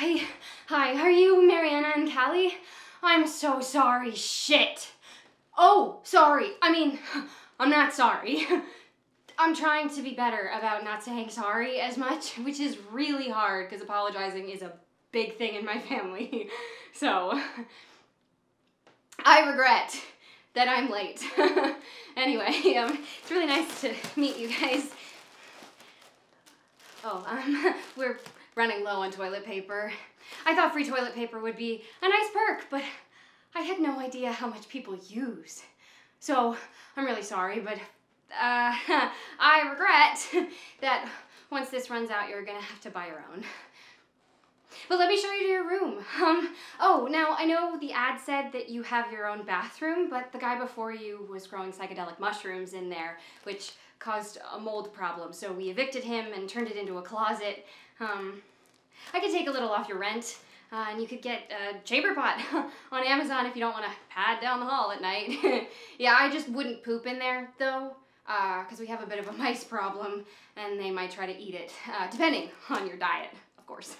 Hi, hi, are you Mariana and Callie? I'm so sorry, shit. Oh, sorry, I mean, I'm not sorry. I'm trying to be better about not saying sorry as much, which is really hard because apologizing is a big thing in my family. So, I regret that I'm late. anyway, um, it's really nice to meet you guys. Oh, um, we're running low on toilet paper. I thought free toilet paper would be a nice perk, but I had no idea how much people use. So, I'm really sorry, but uh, I regret that once this runs out, you're gonna have to buy your own. But let me show you to your room. Um, oh, now I know the ad said that you have your own bathroom, but the guy before you was growing psychedelic mushrooms in there, which caused a mold problem. So we evicted him and turned it into a closet. Um, I could take a little off your rent. Uh, and you could get a chamber pot on Amazon if you don't want to pad down the hall at night. yeah, I just wouldn't poop in there though, because uh, we have a bit of a mice problem and they might try to eat it, uh, depending on your diet, of course.